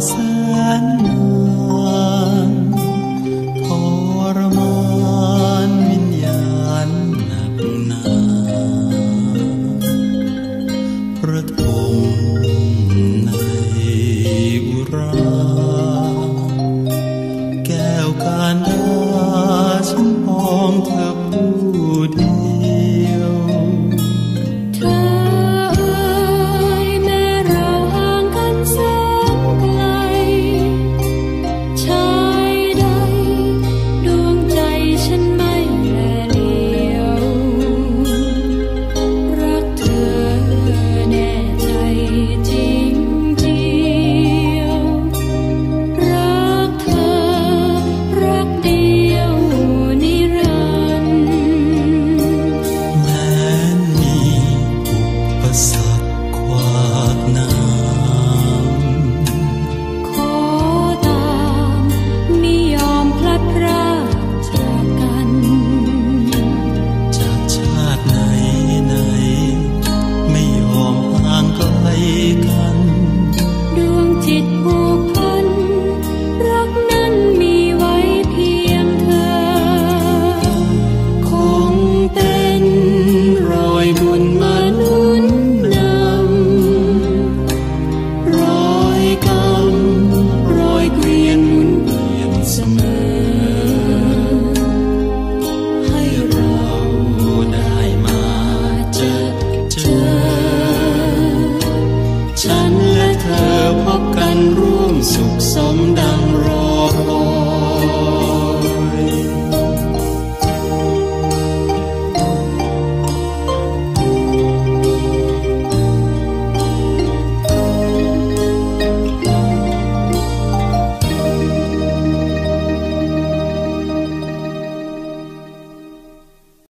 xa